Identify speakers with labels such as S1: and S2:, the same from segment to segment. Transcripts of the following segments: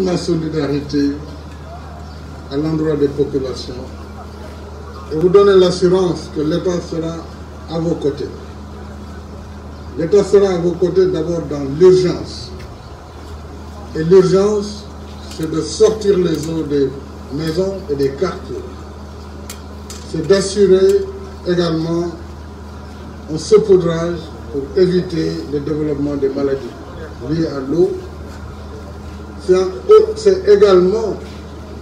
S1: ma solidarité à l'endroit des populations et vous donner l'assurance que l'État sera à vos côtés. L'État sera à vos côtés d'abord dans l'urgence. Et l'urgence, c'est de sortir les eaux des maisons et des quartiers. C'est d'assurer également un saupoudrage pour éviter le développement des maladies liées à l'eau. C'est également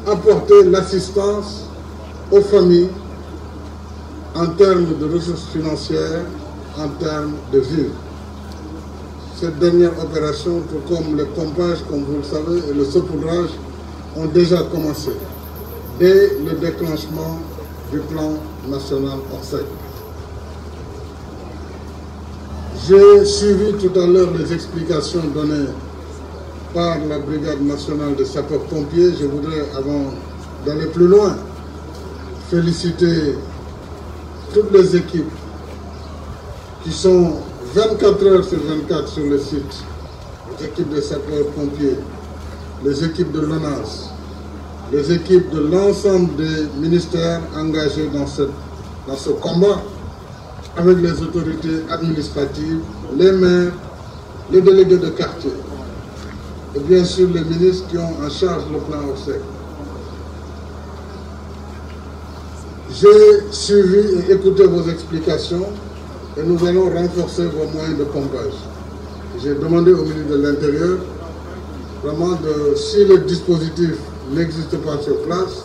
S1: apporter l'assistance aux familles en termes de ressources financières, en termes de vie. Cette dernière opération, tout comme le pompage, comme vous le savez, et le saupoudrage, ont déjà commencé dès le déclenchement du plan national Orsec. J'ai suivi tout à l'heure les explications données la Brigade nationale de sapeurs-pompiers. Je voudrais, avant d'aller plus loin, féliciter toutes les équipes qui sont 24 heures sur 24 sur le site, les équipes de sapeurs-pompiers, les équipes de l'ONAS, les équipes de l'ensemble des ministères engagés dans ce, dans ce combat avec les autorités administratives, les maires, les délégués de quartier et bien sûr les ministres qui ont en charge le plan ORSEC. J'ai suivi et écouté vos explications et nous allons renforcer vos moyens de pompage. J'ai demandé au ministre de l'Intérieur vraiment de, si le dispositif n'existe pas sur place,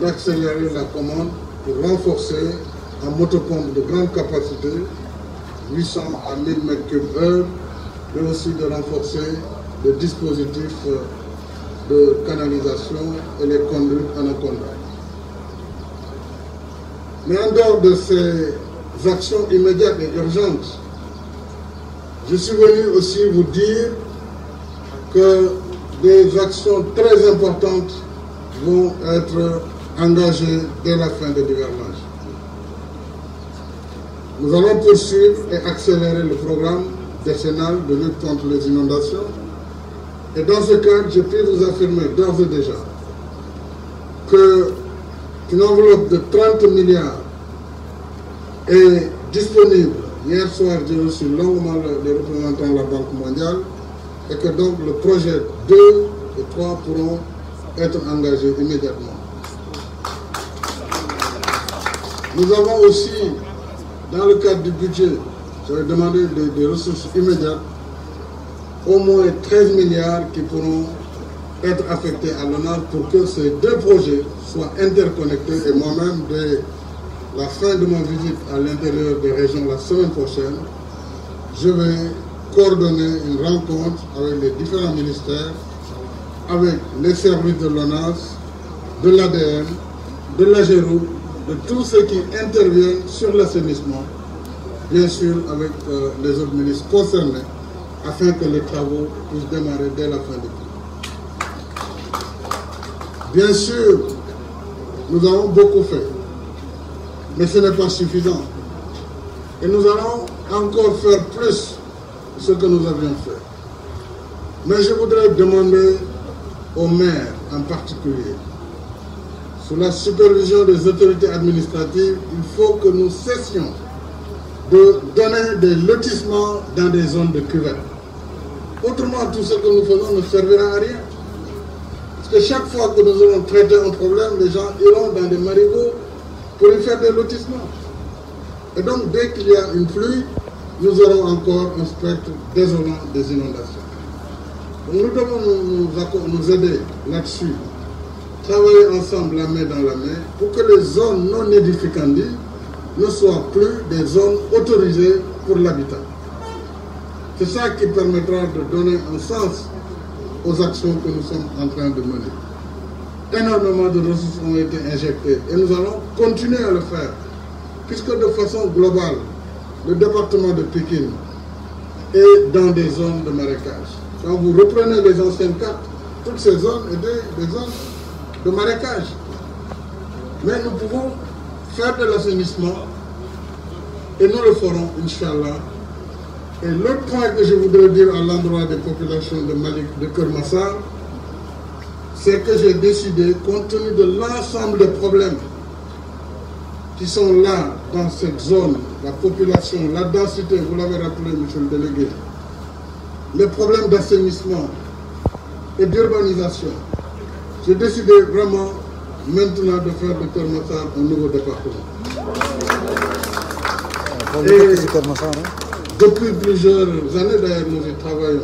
S1: d'accélérer la commande pour renforcer en motopompe de grande capacité, 800 à 1000 m3 heure, mais aussi de renforcer le dispositif de canalisation et les conduites anaconda. Mais en dehors de ces actions immédiates et urgentes, je suis venu aussi vous dire que des actions très importantes vont être engagées dès la fin de l'hivernage. Nous allons poursuivre et accélérer le programme décennal de lutte contre les inondations. Et dans ce cadre, je peux vous affirmer d'ores et déjà qu'une enveloppe de 30 milliards est disponible. Hier soir, j'ai reçu longuement les représentants de la Banque mondiale et que donc le projet 2 et 3 pourront être engagés immédiatement. Nous avons aussi, dans le cadre du budget, j'avais demandé des, des, ressources immédiates, au moins 13 milliards qui pourront être affectés à l'honneur pour que ces deux projets soient interconnectés. Et moi-même, dès la fin de ma visite à l'intérieur des régions la semaine prochaine, je vais coordonner une rencontre avec les différents ministères, avec les services de l'ONAS, de l'ADN, de l'AGERO, de tous ceux qui interviennent sur l'assainissement, bien sûr avec euh, les autres ministres concernés, afin que les travaux puissent démarrer dès la fin du Bien sûr, nous avons beaucoup fait, mais ce n'est pas suffisant. Et nous allons encore faire plus ce que nous avions fait. Mais je voudrais demander aux maires en particulier, sous la supervision des autorités administratives, il faut que nous cessions de donner des lotissements dans des zones de cuvette. Autrement, tout ce que nous faisons ne servira à rien. Parce que chaque fois que nous allons traiter un problème, les gens iront dans des marigots pour y faire des lotissements. Et donc, dès qu'il y a une pluie, nous aurons encore un spectre désolant des inondations. Donc, nous devons nous, nous, nous aider là-dessus, travailler ensemble la main dans la main, pour que les zones non édificantes ne soient plus des zones autorisées pour l'habitat. C'est ça qui permettra de donner un sens aux actions que nous sommes en train de mener. Énormément de ressources ont été injectées et nous allons continuer à le faire, puisque de façon globale, le département de Pékin est dans des zones de marécage. Quand vous reprenez les anciennes cartes, toutes ces zones étaient des zones de marécage. Mais nous pouvons faire de l'assainissement et nous le ferons, Inch'Allah. Et l'autre point que je voudrais dire à l'endroit des populations de Malik, de Kermassar, c'est que j'ai décidé, compte tenu de l'ensemble des problèmes qui sont là, dans cette zone, la population, la densité, vous l'avez rappelé, monsieur le délégué, les problèmes d'assainissement et d'urbanisation, j'ai décidé vraiment maintenant de faire de Kermassar un nouveau département. Et depuis plusieurs années, d'ailleurs, nous y travaillons.